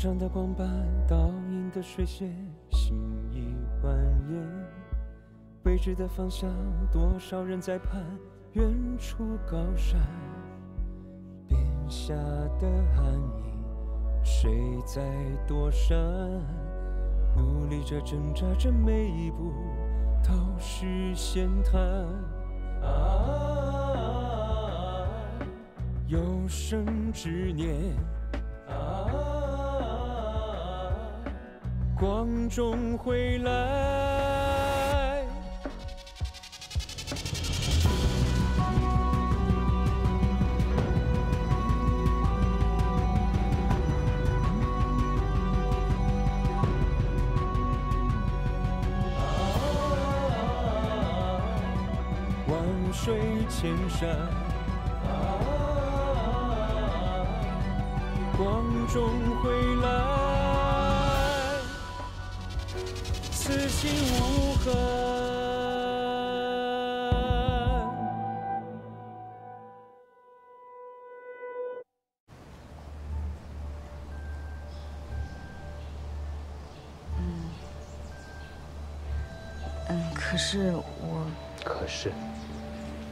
上的光斑，倒映的水榭，心意蜿蜒。未知的方向，多少人在盼远处高山。边下的暗影，谁在躲闪？努力着，挣扎着，每一步都是险滩。啊，有生之年，啊，光中回来。万水千山，光中回心无痕。嗯，可是我可是，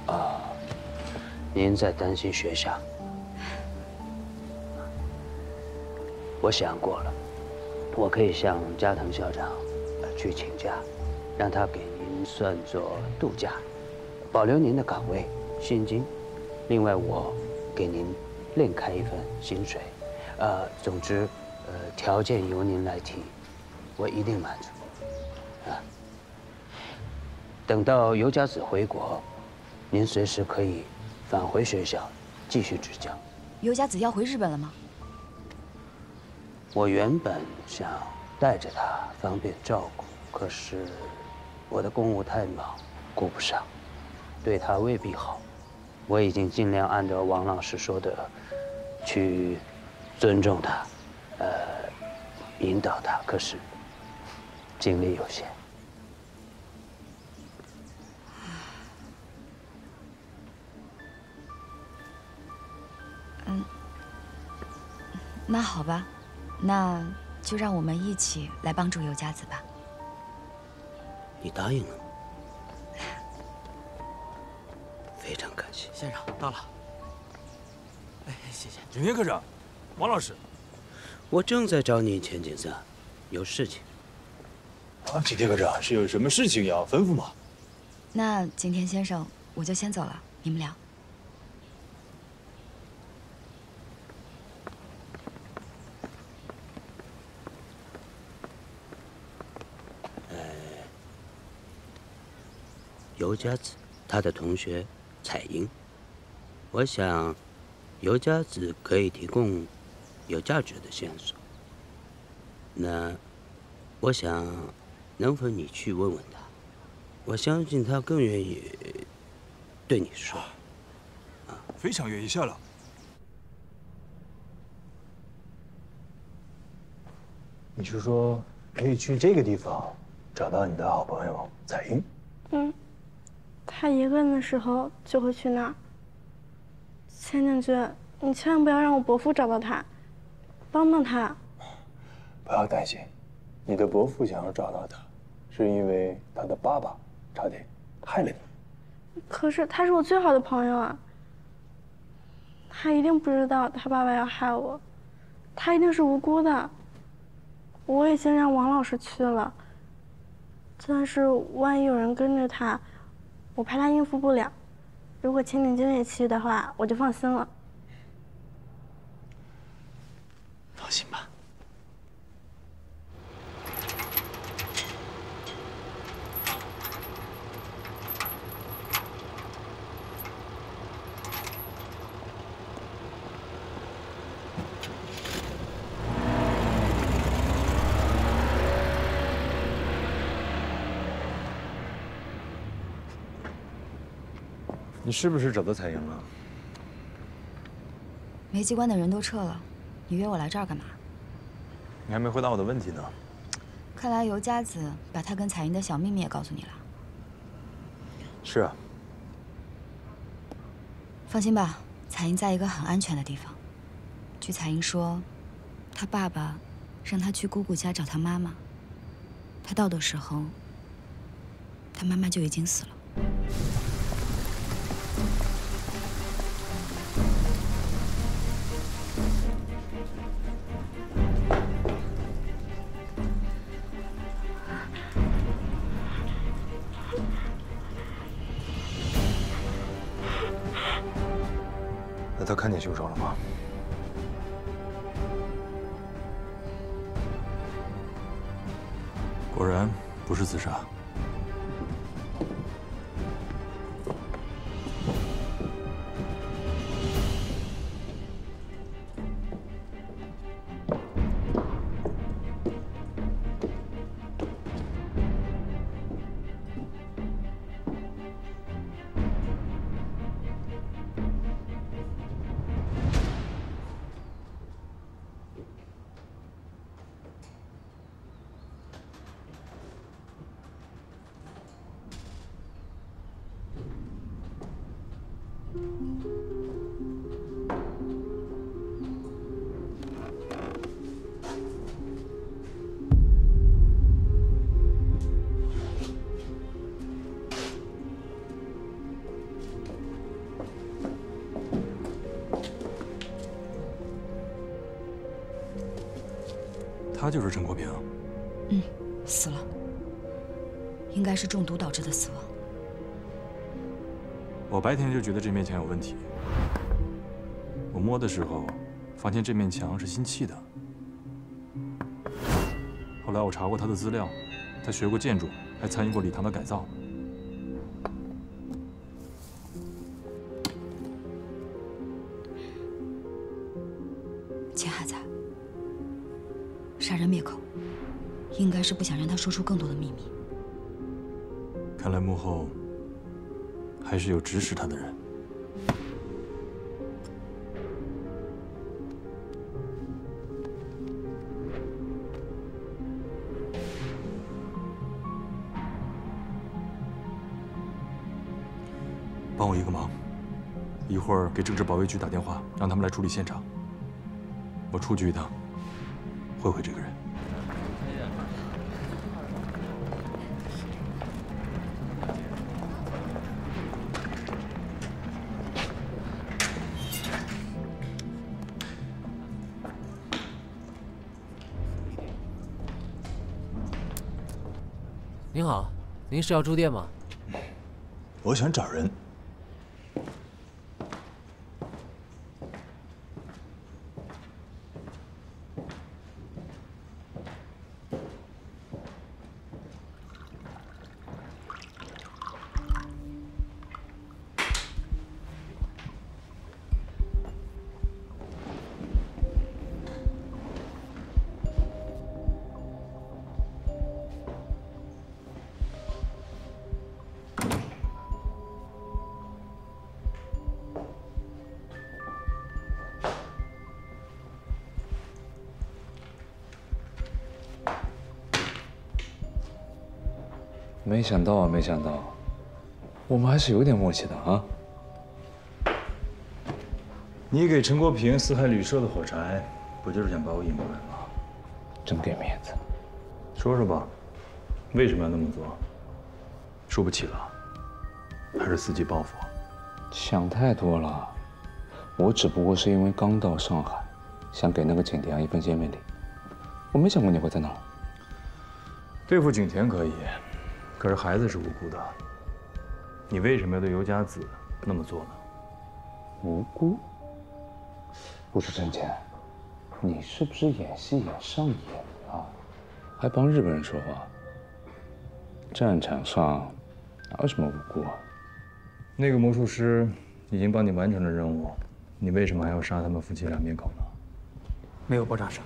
啊，您在担心学校？我想过了，我可以向加藤校长呃去请假，让他给您算作度假，保留您的岗位、薪金。另外，我给您另开一份薪水。呃，总之，呃，条件由您来提，我一定满足。啊。等到尤家子回国，您随时可以返回学校继续执教。尤家子要回日本了吗？我原本想带着他方便照顾，可是我的公务太忙，顾不上，对她未必好。我已经尽量按照王老师说的去尊重她，呃，引导她，可是精力有限。那好吧，那就让我们一起来帮助尤佳子吧。你答应了吗？非常感谢。先生到了。哎，谢谢。景天科长，王老师，我正在找你前景三，有事情。啊，景天科长是有什么事情要吩咐吗？那景天先生，我就先走了，你们聊。尤佳子，她的同学彩英，我想尤佳子可以提供有价值的线索。那我想，能否你去问问他？我相信他更愿意对你说。非常愿意下了。你是说可以去这个地方找到你的好朋友彩英？嗯，他一个人的时候就会去那儿。千景君，你千万不要让我伯父找到他，帮帮他。不要担心，你的伯父想要找到他，是因为他的爸爸差点害了你。可是他是我最好的朋友啊，他一定不知道他爸爸要害我，他一定是无辜的。我已经让王老师去了，但是万一有人跟着他，我怕他应付不了。如果千景君也去的话，我就放心了。放心吧。你是不是找到彩英了？煤机关的人都撤了，你约我来这儿干嘛？你还没回答我的问题呢。看来尤佳子把他跟彩英的小秘密也告诉你了。是啊，放心吧，彩英在一个很安全的地方。据彩英说，她爸爸让她去姑姑家找她妈妈。她到的时候，她妈妈就已经死了。他看见凶手了吗？果然不是自杀。中毒导致的死亡。我白天就觉得这面墙有问题。我摸的时候，发现这面墙是新砌的。后来我查过他的资料，他学过建筑，还参与过礼堂的改造。钱还在，杀人灭口，应该是不想让他说出更多的秘密。看来幕后还是有指使他的人。帮我一个忙，一会儿给政治保卫局打电话，让他们来处理现场。我出去一趟，会会这个人。您是要住店吗？我想找人。没想到啊，没想到，我们还是有点默契的啊。你给陈国平四海旅社的火柴，不就是想把我引过来吗？真给面子。说说吧，为什么要那么做？输不起了，还是伺机报复？想太多了，我只不过是因为刚到上海，想给那个景甜一份见面礼。我没想过你会在那儿。对付景甜可以，可是孩子是无辜的。你为什么要对尤家子那么做呢？无辜？不是陈谦，你是不是演戏演上瘾了？还帮日本人说话？战场上哪有什么无辜啊？那个魔术师已经帮你完成了任务，你为什么还要杀他们夫妻俩灭口呢？没有爆炸声，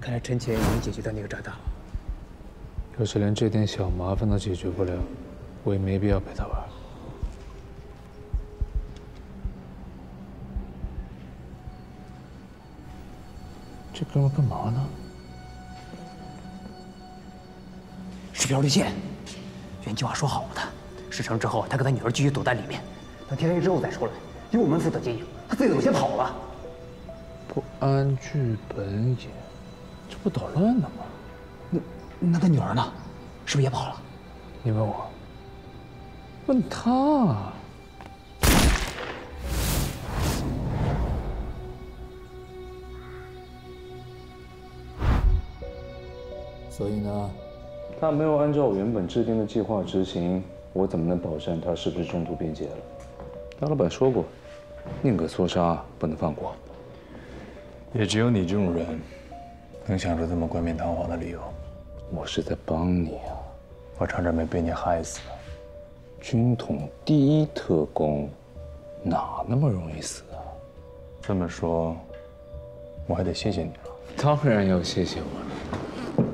看来陈乾已经解决掉那个炸弹了。要是连这点小麻烦都解决不了，我也没必要陪他玩。这哥们干嘛呢？是条绿线，原计划说好的，事成之后他跟他女儿继续躲在里面，等天黑之后再出来，由我们负责接应。他自己怎么先跑了？不按剧本演，这不捣乱呢吗？那那他女儿呢？是不是也跑了？你问我？问他。所以呢，他没有按照我原本制定的计划执行，我怎么能保证他是不是中途变节了？大老板说过，宁可错杀，不能放过。也只有你这种人，能想出这么冠冕堂皇的理由。我是在帮你啊！我差点没被你害死。军统第一特工，哪那么容易死啊？这么说，我还得谢谢你了。当然要谢谢我了。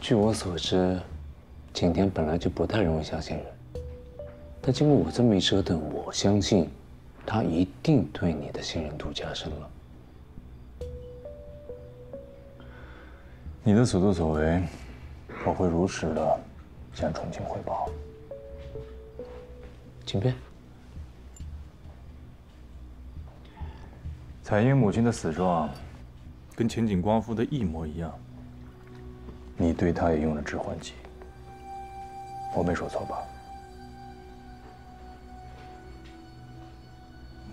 据我所知，景天本来就不太容易相信人，但经过我这么一折腾，我相信他一定对你的信任度加深了。你的所作所为，我会如实的向重庆汇报。请便。彩英母亲的死状，跟前景光夫的一模一样。你对她也用了致幻剂，我没说错吧？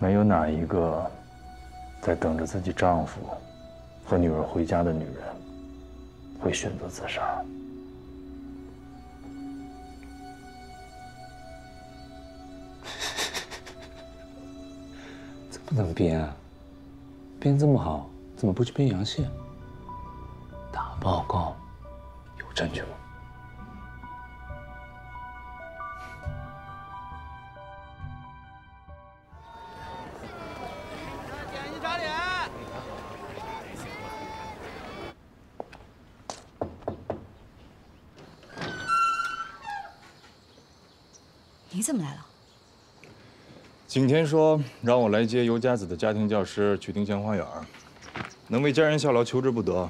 没有哪一个在等着自己丈夫和女儿回家的女人会选择自杀。怎么编啊！编这么好，怎么不去编阳线？打报告，有证据吗？景天说让我来接尤佳子的家庭教师去丁香花园，能为家人效劳，求之不得。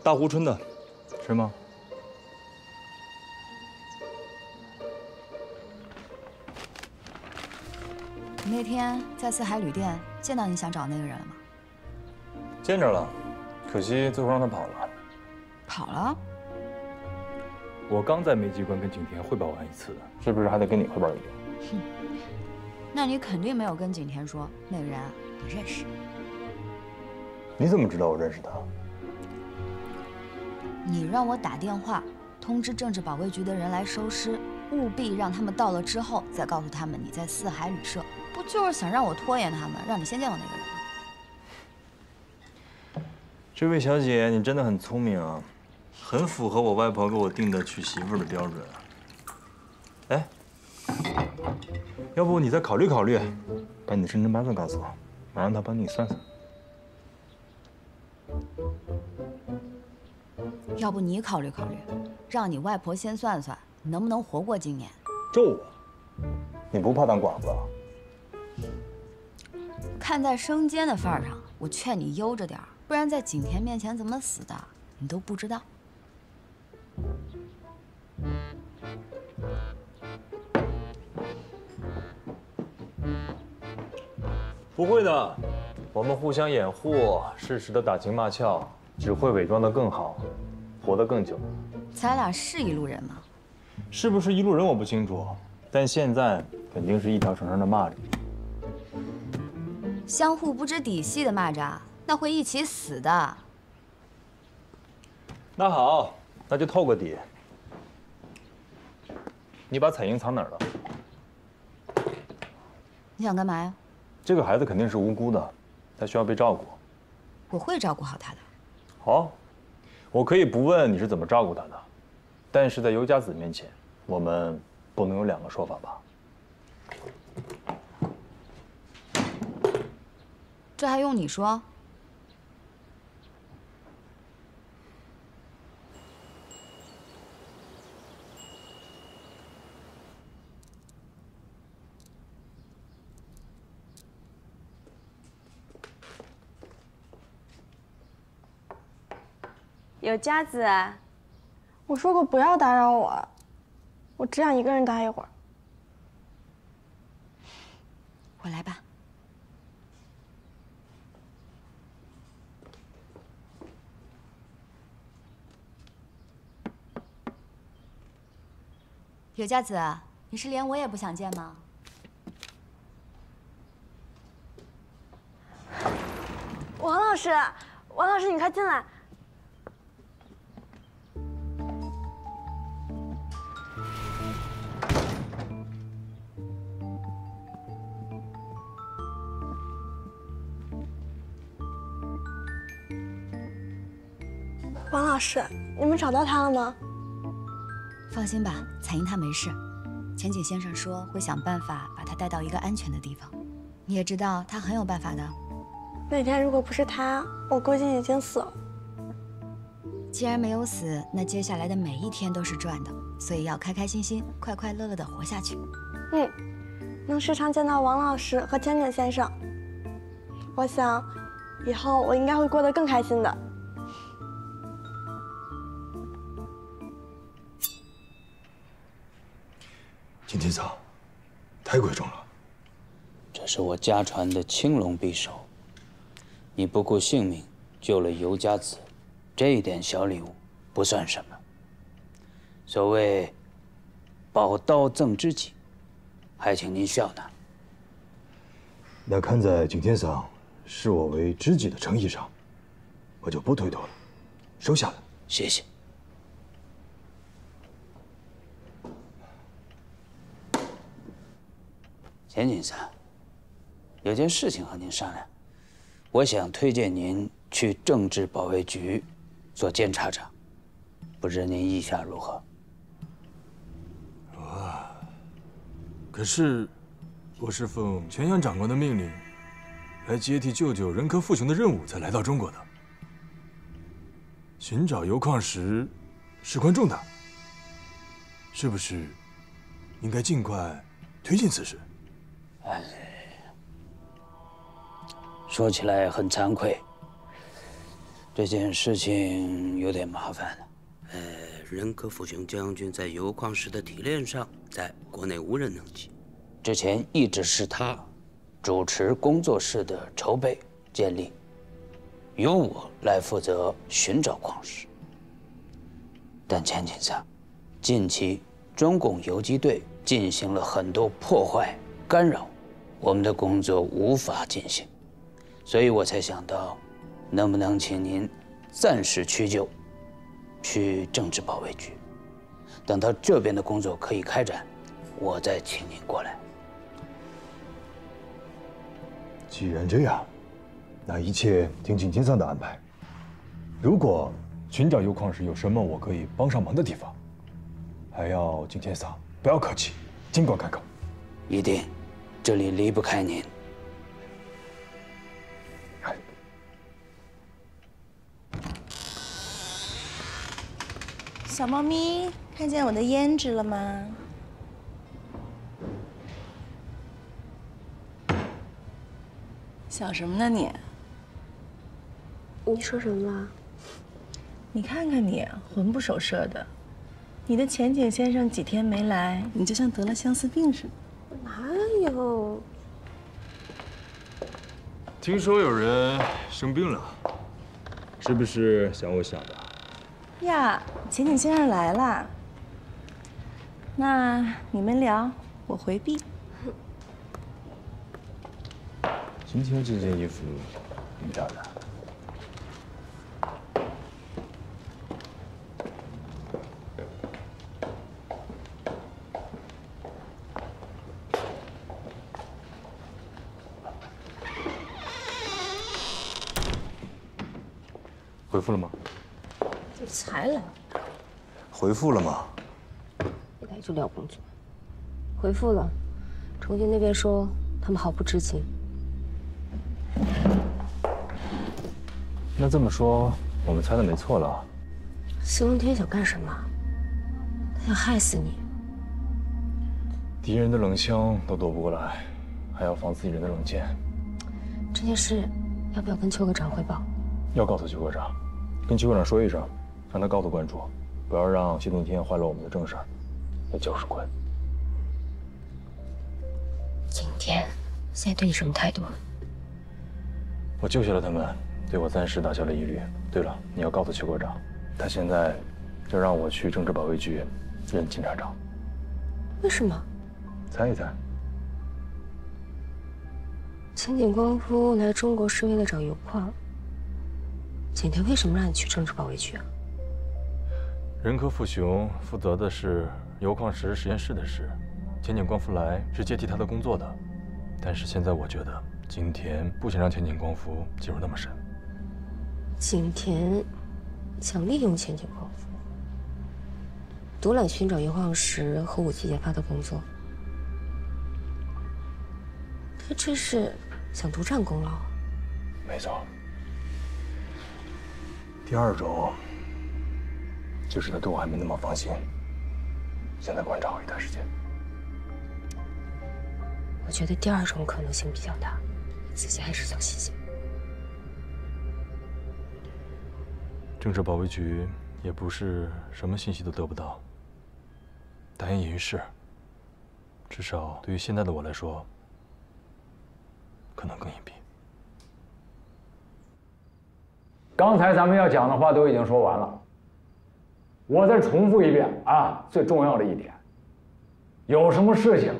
大湖春的，是吗？你那天在四海旅店见到你想找那个人了吗？见着了，可惜最后让他跑了。跑了？我刚在梅机关跟景田汇报完一次，是不是还得跟你汇报一遍？哼，那你肯定没有跟景田说那个人啊，你认识。你怎么知道我认识他？你让我打电话通知政治保卫局的人来收尸，务必让他们到了之后再告诉他们你在四海旅社，不就是想让我拖延他们，让你先见到那个人吗？这位小姐，你真的很聪明啊，很符合我外婆给我定的娶媳妇的标准。哎，要不你再考虑考虑，把你的生辰八字告诉我，我让他帮你算算。要不你考虑考虑，让你外婆先算算，你能不能活过今年？咒我？你不怕当寡妇啊？看在生煎的份儿上，我劝你悠着点儿，不然在景甜面前怎么死的，你都不知道。不会的，我们互相掩护，适时的打情骂俏，只会伪装的更好，活得更久。咱俩是一路人吗？是不是一路人我不清楚，但现在肯定是一条绳上的蚂蚱。相互不知底细的蚂蚱，那会一起死的。那好，那就透个底。你把彩英藏哪儿了？你想干嘛呀？这个孩子肯定是无辜的，他需要被照顾。我会照顾好他的。好，我可以不问你是怎么照顾他的，但是在尤佳子面前，我们不能有两个说法吧？这还用你说？柳佳子，我说过不要打扰我，我只想一个人待一会儿。我来吧。柳佳子，你是连我也不想见吗？王老师，王老师，你快进来。王老师，你们找到他了吗？放心吧，彩英她没事。钱景先生说会想办法把她带到一个安全的地方。你也知道他很有办法的。那天如果不是他，我估计已经死了。既然没有死，那接下来的每一天都是赚的，所以要开开心心、快快乐乐的活下去。嗯，能时常见到王老师和钱景先生，我想以后我应该会过得更开心的。金天桑，太贵重了。这是我家传的青龙匕首，你不顾性命救了尤家子，这一点小礼物不算什么。所谓宝刀赠知己，还请您笑纳。那看在景天桑视我为知己的诚意上，我就不推脱了，收下了。谢谢。钱景三，有件事情和您商量，我想推荐您去政治保卫局做监察长，不知您意下如何？啊，可是我是奉全阳长官的命令，来接替舅舅任科父雄的任务才来到中国的。寻找铀矿石，事关重大，是不是应该尽快推进此事？哎，说起来很惭愧，这件事情有点麻烦了。呃，任科父雄将军在铀矿石的提炼上，在国内无人能及。之前一直是他主持工作室的筹备建立，由我来负责寻找矿石。但前景下，近期中共游击队进行了很多破坏干扰。我们的工作无法进行，所以我才想到，能不能请您暂时屈就，去政治保卫局，等到这边的工作可以开展，我再请您过来。既然这样，那一切听景天桑的安排。如果寻找铀矿时有什么我可以帮上忙的地方，还要景天桑不要客气，尽管开口。一定。这里离不开您，小猫咪，看见我的胭脂了吗？想什么呢你？你说什么了？你看看你，魂不守舍的。你的前景先生几天没来，你就像得了相思病似的。哪有？听说有人生病了，是不是想我想的？呀，钱景先生来了。那你们聊，我回避。今天这件衣服很漂亮。回复了吗？这才来。回复了吗？一来就聊工作。回复了，重庆那边说他们毫不知情。那这么说，我们猜的没错了。司龙天想干什么？他想害死你。敌人的冷枪都躲不过来，还要防自己人的冷箭。这件事要不要跟邱科长汇报？要告诉邱科长，跟邱科长说一声，让他告诉关注，不要让谢洞天坏了我们的正事儿，要搅屎棍。景天现在对你什么态度？我救下了他们，对我暂时打消了疑虑。对了，你要告诉邱科长，他现在就让我去政治保卫局任警察长。为什么？猜一猜。千景光夫来中国是为了找油矿。景天为什么让你去政治保卫局啊？任科富雄负责的是铀矿石实验室的事，前景光夫来是接替他的工作的。但是现在我觉得景田不想让前景光夫进入那么深。景田想利用前景光夫，独揽寻找铀矿石和武器研发的工作。他这是想独占功劳。没错。第二种，就是他对我还没那么放心，想再观察好一段时间。我觉得第二种可能性比较大，自己还是小心些。政治保卫局也不是什么信息都得不到，但也隐于事。至少对于现在的我来说，可能更隐蔽。刚才咱们要讲的话都已经说完了，我再重复一遍啊，最重要的一点，有什么事情，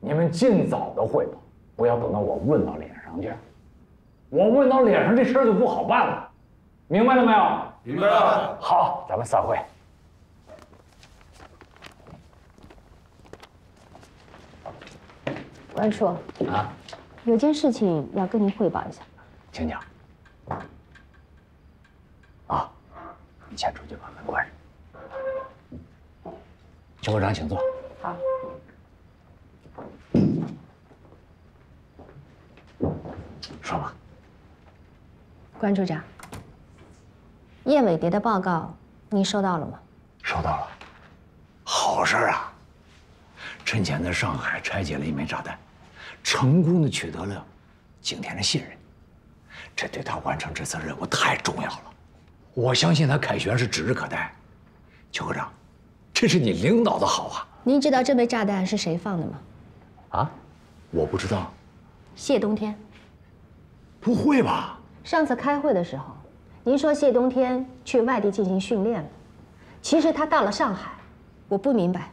你们尽早的汇报，不要等到我问到脸上去。我问到脸上，这事儿就不好办了，明白了没有？明白了。好，咱们散会。关叔啊，有件事情要跟您汇报一下，请讲。啊，你先出去把门关上。邱科长，请坐。好。说吧。关处长，叶伟蝶的报告您收到了吗？收到了。好事啊！陈潜在上海拆解了一枚炸弹，成功的取得了景田的信任，这对他完成这次任务太重要了。我相信他凯旋是指日可待。邱科长，这是你领导的好啊！您知道这枚炸弹是谁放的吗？啊，我不知道。谢冬天。不会吧？上次开会的时候，您说谢冬天去外地进行训练了，其实他到了上海，我不明白，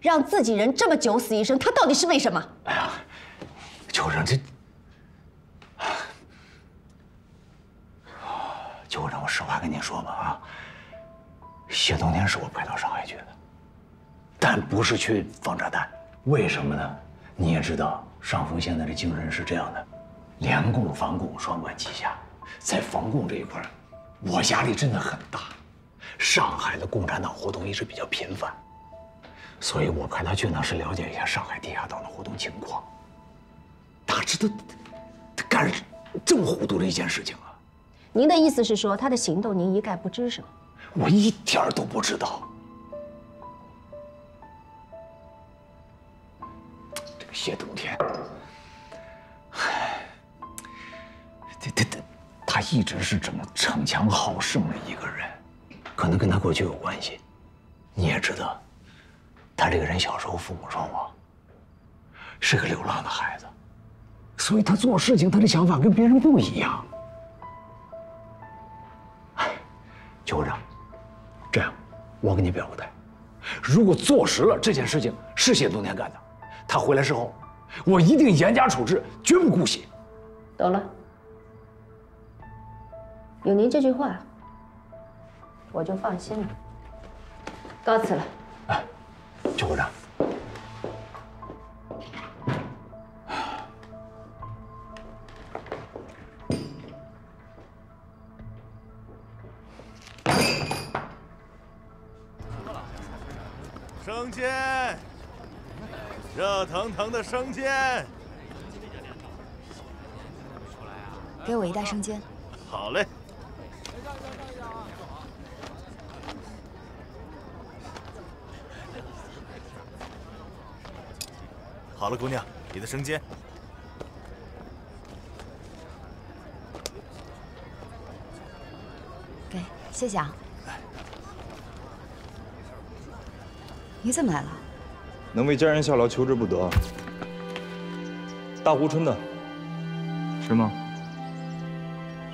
让自己人这么九死一生，他到底是为什么？哎呀，邱科长，这，就让，我实话跟您说吧啊，谢冬天是我派到上海去的，但不是去放炸弹。为什么呢？你也知道，上峰现在的精神是这样的。联共防共双管齐下，在防共这一块，我压力真的很大。上海的共产党活动一直比较频繁，所以我派他去呢是了解一下上海地下党的活动情况。哪知道他干这么糊涂的一件事情啊！您的意思是说他的行动您一概不知是吗？我一点儿都不知道。这个谢冬天。他他他，他一直是这么逞强好胜的一个人，可能跟他过去有关系。你也知道，他这个人小时候父母双亡，是个流浪的孩子，所以他做事情他的想法跟别人不一样。邱会长，这样，我给你表个态，如果坐实了这件事情是谢东天干的，他回来之后，我一定严加处置，绝不姑息。懂了。有您这句话，我就放心了。告辞了。哎，邱会长。腾腾的生煎。给我一袋生煎。好嘞。好了，姑娘，你的生煎。给，谢谢啊。你怎么来了？能为家人效劳，求之不得。大湖春的，是吗？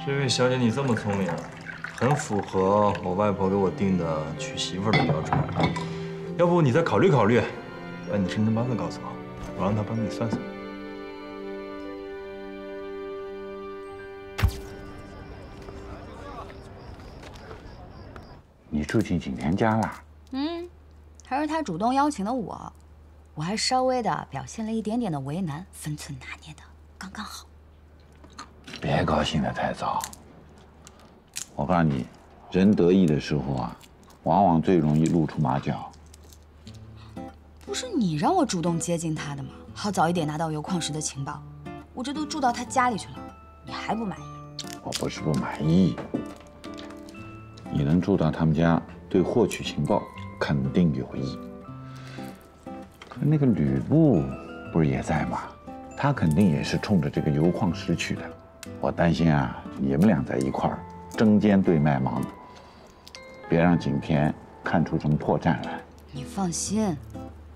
这位小姐，你这么聪明，很符合我外婆给我定的娶媳妇的标准。要不你再考虑考虑，把你的生辰八字告诉我，我让他帮你算算。你住进景甜家了？嗯，还是他主动邀请的我，我还稍微的表现了一点点的为难，分寸拿捏的刚刚好。别高兴得太早。我告诉你，人得意的时候啊，往往最容易露出马脚。不是你让我主动接近他的吗？好早一点拿到油矿石的情报，我这都住到他家里去了，你还不满意？我不是不满意，你能住到他们家，对获取情报肯定有益。可那个吕布不是也在吗？他肯定也是冲着这个油矿石去的。我担心啊，你们俩在一块儿针尖对麦芒，别让景天看出什么破绽来。你放心，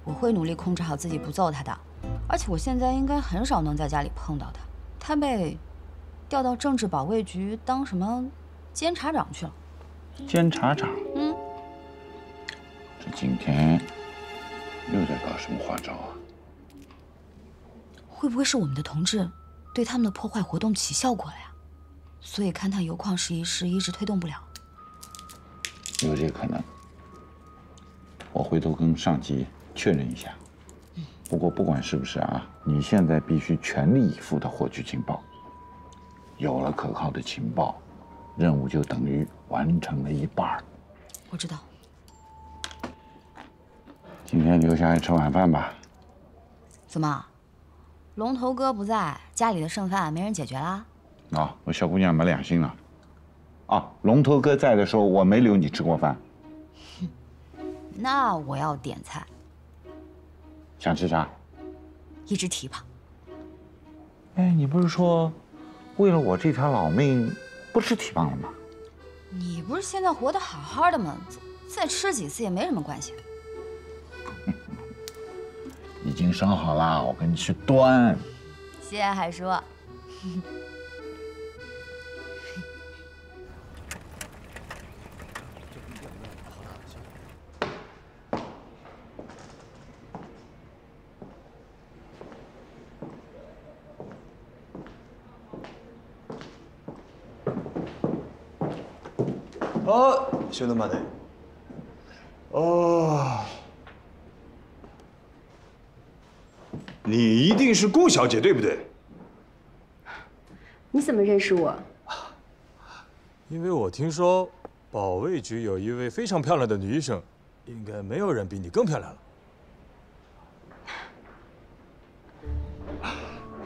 我会努力控制好自己不揍他的。而且我现在应该很少能在家里碰到他，他被调到政治保卫局当什么监察长去了。监察长，嗯，这景天又在搞什么花招啊？会不会是我们的同志对他们的破坏活动起效果了呀？所以勘探油矿石一事一直推动不了。有这可能，我回头跟上级确认一下。不过不管是不是啊，你现在必须全力以赴的获取情报。有了可靠的情报，任务就等于完成了一半。我知道。今天留下来吃晚饭吧。怎么，龙头哥不在，家里的剩饭没人解决啦？啊，我小姑娘没良心了。啊，龙头哥在的时候，我没留你吃过饭。那我要点菜。想吃啥？一只蹄膀。哎，你不是说，为了我这条老命，不吃蹄膀了吗？你不是现在活得好好的吗？再吃几次也没什么关系。已经烧好了，我给你去端。谢谢海叔。哦，兄弟们的。哦，你一定是顾小姐，对不对？你怎么认识我？因为我听说保卫局有一位非常漂亮的女医生，应该没有人比你更漂亮了。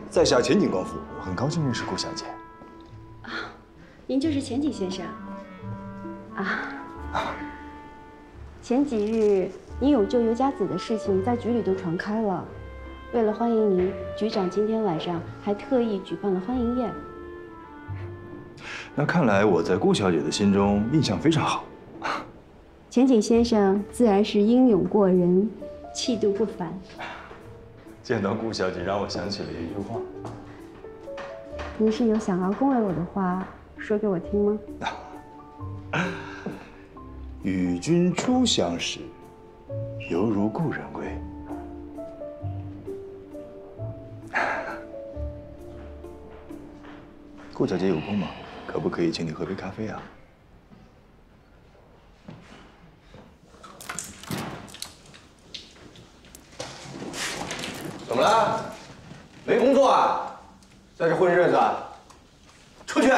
在下前景高夫，我很高兴认识顾小姐。啊，您就是前景先生。啊，前几日您有救尤家子的事情在局里都传开了，为了欢迎您，局长今天晚上还特意举办了欢迎宴。那看来我在顾小姐的心中印象非常好。前景先生自然是英勇过人，气度不凡。见到顾小姐，让我想起了一句话。您是有想要恭维我的话说给我听吗？与君初相识，犹如故人归。顾小姐有空吗？可不可以请你喝杯咖啡啊？怎么了？没工作啊？在这混日子？出去！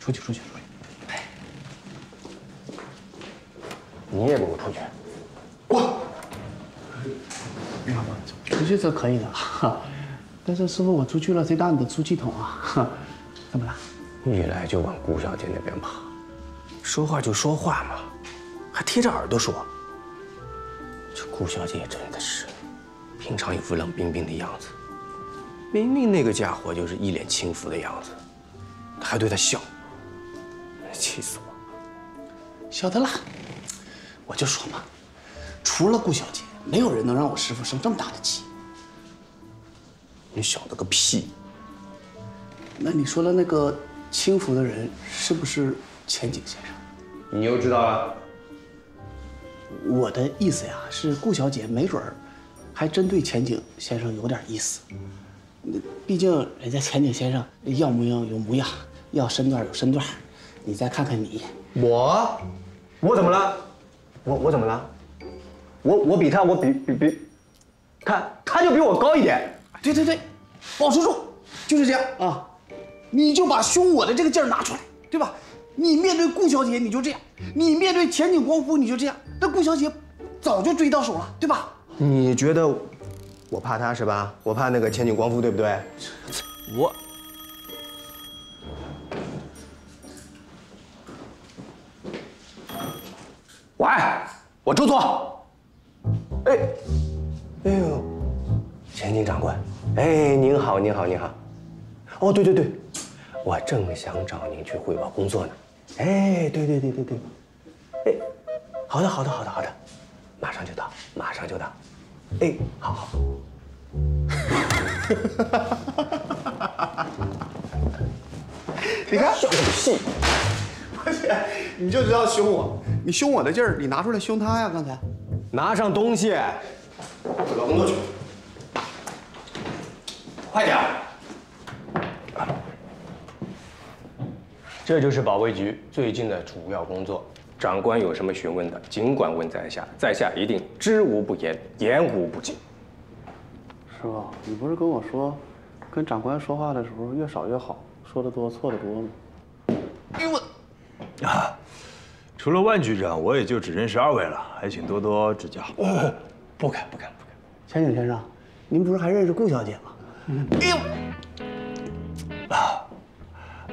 出去，出去，出去！你也给我出去！我，出去是可以的，但是师傅我出去了，谁当你的出气筒啊？怎么了？一来就往顾小姐那边跑，说话就说话嘛，还贴着耳朵说。这顾小姐也真的是，平常一副冷冰冰的样子，明明那个家伙就是一脸轻浮的样子，还对她笑，气死我！晓得了，我就说嘛，除了顾小姐，没有人能让我师傅生这么大的气。你晓得个屁！那你说的那个轻浮的人是不是前景先生？你又知道了？我的意思呀，是顾小姐没准儿还真对前景先生有点意思。那毕竟人家前景先生要模样有模样，要身段有身段。你再看看你，我，我怎么了？我我怎么了？我我比他，我比比比，看他就比我高一点。对对对，保持住，就是这样啊！你就把凶我的这个劲儿拿出来，对吧？你面对顾小姐你就这样，你面对前景光夫你就这样，那顾小姐早就追到手了，对吧？你觉得我怕他是吧？我怕那个前景光夫，对不对？我喂，我周总。哎，哎呦，前景长官，哎，您好，您好，您好。哦，对对对，我正想找您去汇报工作呢。哎，对对对对对。哎，好的，好的，好的，好的，马上就到，马上就到。哎，好好。你看，笑个屁！而且你就知道凶我，你凶我的劲儿，你拿出来凶他呀！刚才，拿上东西，汇报工作去。快点儿！这就是保卫局最近的主要工作。长官有什么询问的，尽管问在下，在下一定知无不言，言无不尽。师傅，你不是跟我说，跟长官说话的时候越少越好，说的多错的多吗？哎呦我啊！除了万局长，我也就只认识二位了，还请多多指教。不敢不敢不敢。钱景先生，您不是还认识顾小姐吗？哎呦！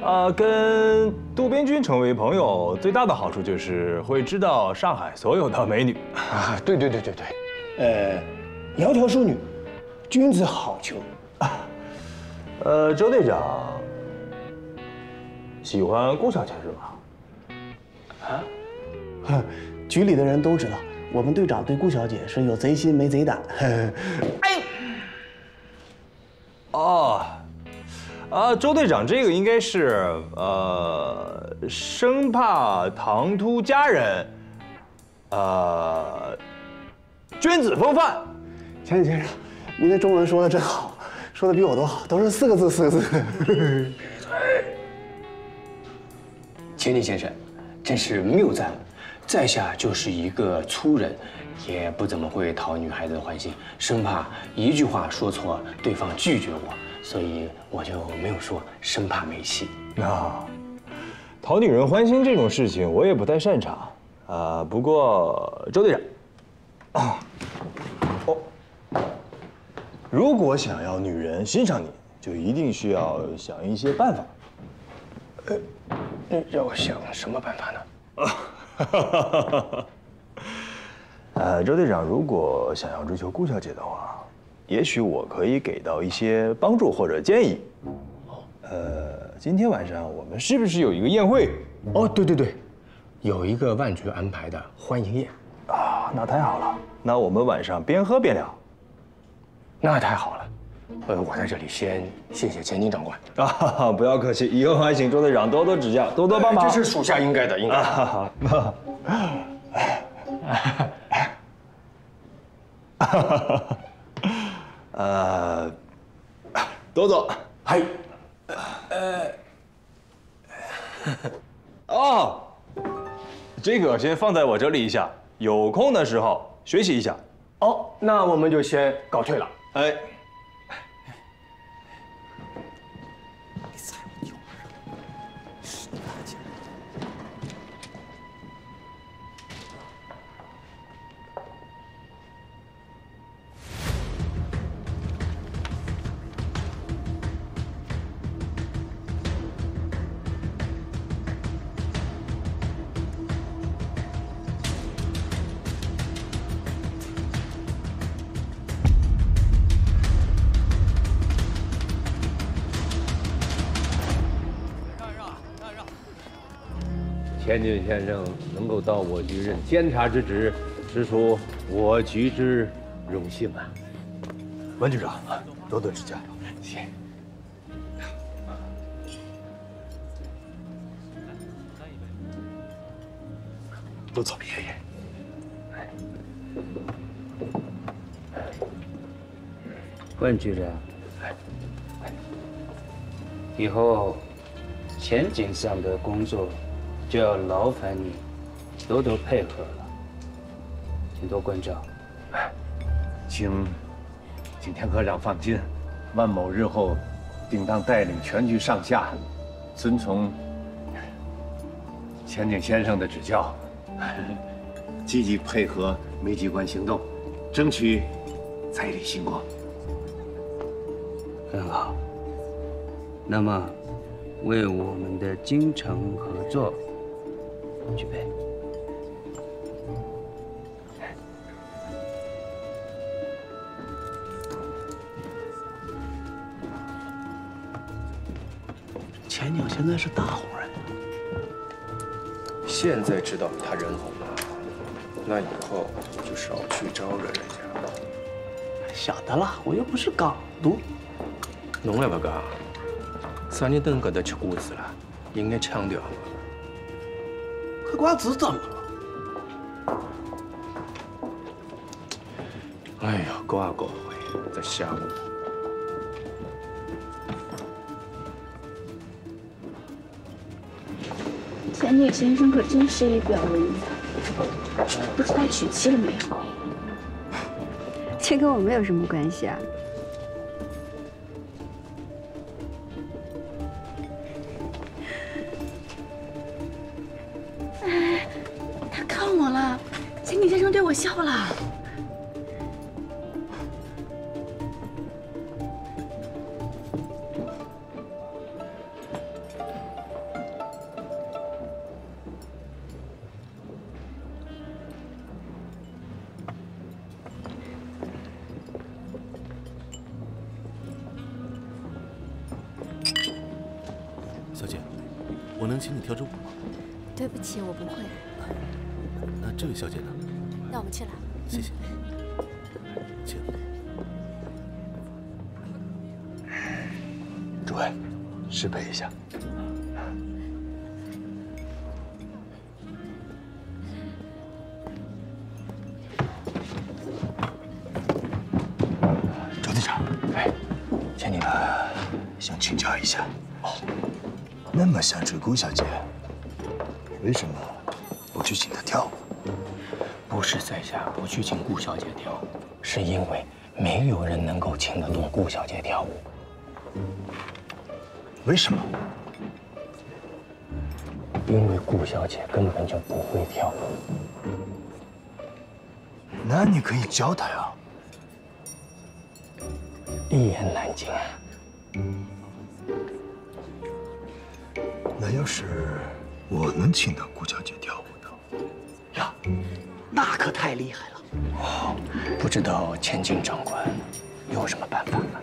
啊，跟渡边君成为朋友最大的好处就是会知道上海所有的美女。啊，对对对对对，呃，窈窕淑女，君子好逑。啊呃，周队长喜欢顾小姐是吧？啊？哼，局里的人都知道，我们队长对顾小姐是有贼心没贼胆。哎，哦。啊，周队长，这个应该是呃，生怕唐突家人，呃，君子风范。钱景先生，您的中文说的真好，说的比我都好，都是四个字，四个字。钱景先生，真是谬赞，在下就是一个粗人，也不怎么会讨女孩子的欢心，生怕一句话说错，对方拒绝我。所以我就没有说，生怕没戏。啊，讨女人欢心这种事情我也不太擅长啊。不过周队长，啊，哦，如果想要女人欣赏你，就一定需要想一些办法。呃，要想什么办法呢？啊，呃，周队长，如果想要追求顾小姐的话。也许我可以给到一些帮助或者建议。呃，今天晚上我们是不是有一个宴会？哦，对对对，有一个万局安排的欢迎宴。啊，那太好了。那我们晚上边喝边聊。那太好了。呃，我在这里先谢谢钱金长官。啊，不要客气，以后还请周队长多多指教，多多帮忙。这是属下应该的，应该。好。哈哈。呃，多多，嗨，呃，哦，这个先放在我这里一下，有空的时候学习一下。哦，那我们就先告退了。哎。钱景先生能够到我局任监察之职，实属我局之荣幸啊！文局长，多多指教。谢。都走。爷爷。问局长，以后前景上的工作就要劳烦你多多配合了，请多关照。请景天科长放心，万某日后定当带领全局上下，遵从钱景先生的指教，积极配合梅机关行动，争取财力兴国。很好。那么，为我们的京城合作举杯。钱景现在是大红人，现在知道他人红了，那以后就少去招惹人家。晓得了，我又不是港督。侬来不讲，啥人等搿搭吃瓜子了？应该腔调。嗑瓜子怎么了？哎呀，搞啊搞回，在吓我。钱景先生可真是一表人才，不知道娶妻了没有？这跟我们有什么关系啊？我能请你跳支舞吗？对不起，我不会。那这位小姐呢？那我们去了。谢谢。请。诸位，失陪一下。顾小姐，为什么不去请她跳舞？不是在下不去请顾小姐跳舞，是因为没有人能够请得动顾小姐跳舞。为什么？因为顾小姐根本就不会跳舞。那你可以教她呀。一言难尽我能请到顾小姐跳舞呢？呀，那可太厉害了。哦，不知道千金长官有什么办法吗？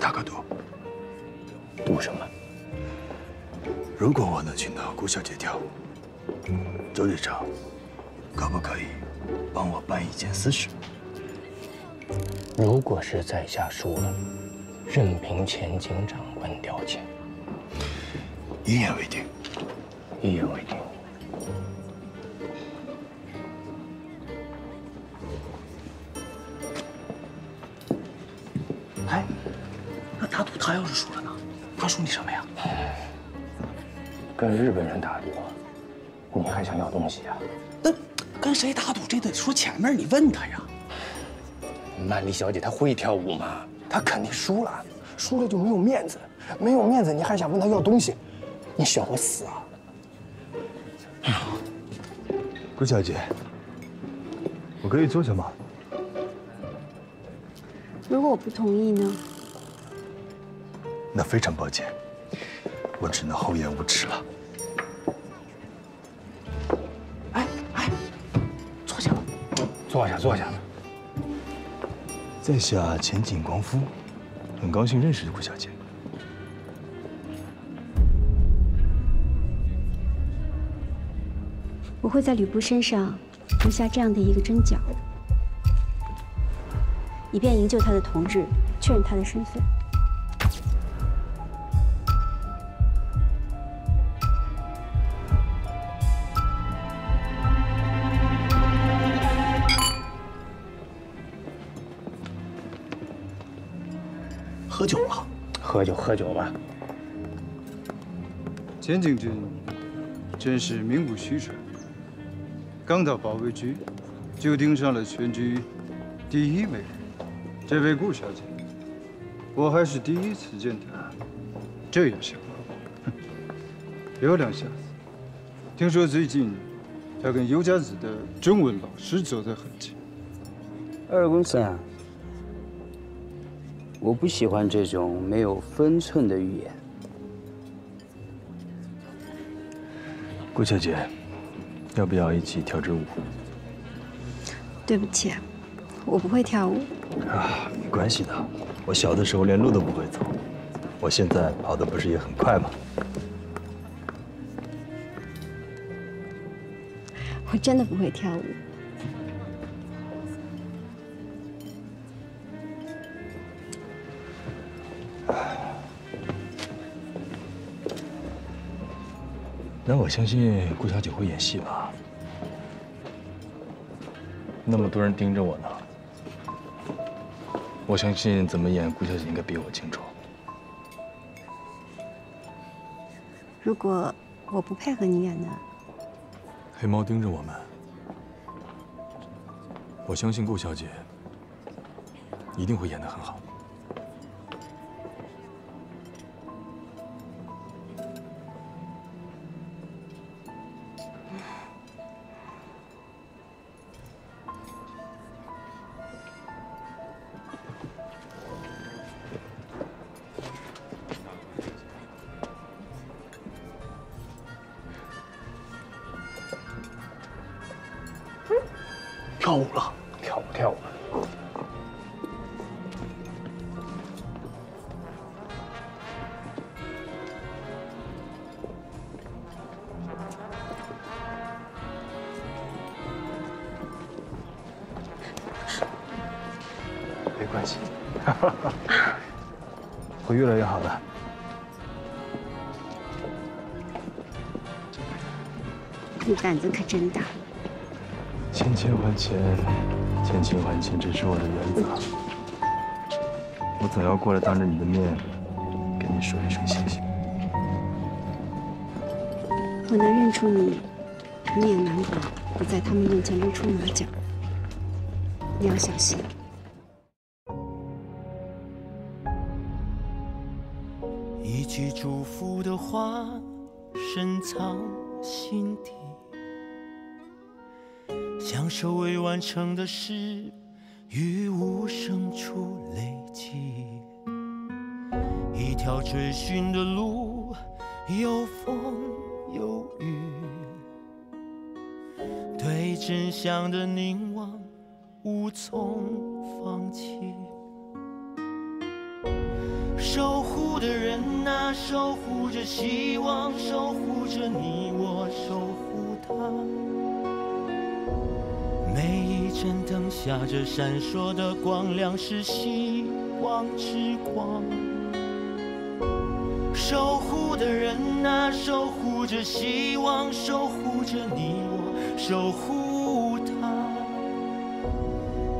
大哥赌，赌什么？如果我能请到顾小姐跳舞，周队长可不可以帮我办一件私事？如果是在下输了，任凭千金长官调遣。一言为定。一言为定。哎，那打赌他要是输了呢？他输你什么呀？跟日本人打赌，你还想要东西啊？那跟谁打赌这得说前面，你问他呀。曼丽小姐她会跳舞吗？她肯定输了，输了就没有面子，没有面子你还想问她要东西？你想我死啊？顾小姐，我可以坐下吗？如果我不同意呢？那非常抱歉，我只能厚颜无耻了。哎哎，坐下吧，坐下坐下。在下钱景光夫，很高兴认识顾小姐。我会在吕布身上留下这样的一个针脚，以便营救他的同志，确认他的身份。喝酒了。喝酒喝酒吧。钱景君真是名不虚传，刚到保卫局就盯上了全局第一美人。这位顾小姐，我还是第一次见她这样想。漂亮下子，听说最近她跟尤家子的中文老师走得很近。二公子啊，我不喜欢这种没有分寸的语言。顾小姐，要不要一起跳支舞？对不起，我不会跳舞。啊，没关系的。我小的时候连路都不会走，我现在跑的不是也很快吗？我真的不会跳舞。那我相信顾小姐会演戏吧？那么多人盯着我呢，我相信怎么演顾小姐应该比我清楚。如果我不配合你演呢？黑猫盯着我们，我相信顾小姐一定会演得很好。会越来越好的。你胆子可真大。欠钱还钱，欠钱还钱，这是我的原则。我总要过来当着你的面跟你说一声谢谢。我能认出你，你也难过不在他们面前露出马脚。你要小心。句祝福的话，深藏心底。享受未完成的事，于无声处累积。一条追寻的路，有风有雨。对真相的凝望，无从放弃。守护的人啊，守护着希望，守护着你我，守护他。每一盏灯下着闪烁的光亮，是希望之光。守护的人啊，守护着希望，守护着你我，守护他。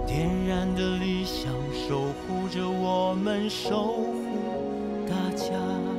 点燃的理想，守护着我们，守护家。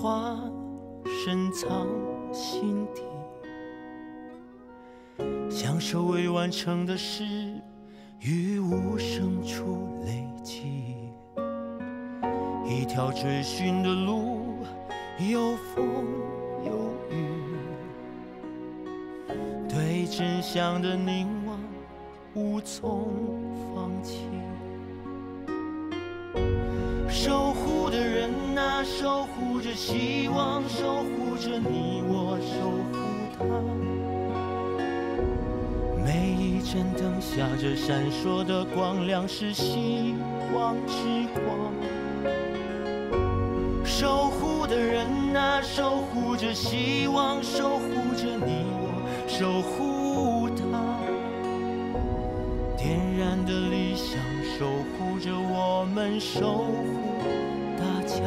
话，深藏心底。享受未完成的事，于无声处累积。一条追寻的路，有风有雨。对真相的凝望，无从放弃。守护着希望，守护着你我，守护他。每一盏灯下，这闪烁的光亮是希望之光。守护的人啊，守护着希望，守护着你我，守护他。点燃的理想，守护着我们，守护大家。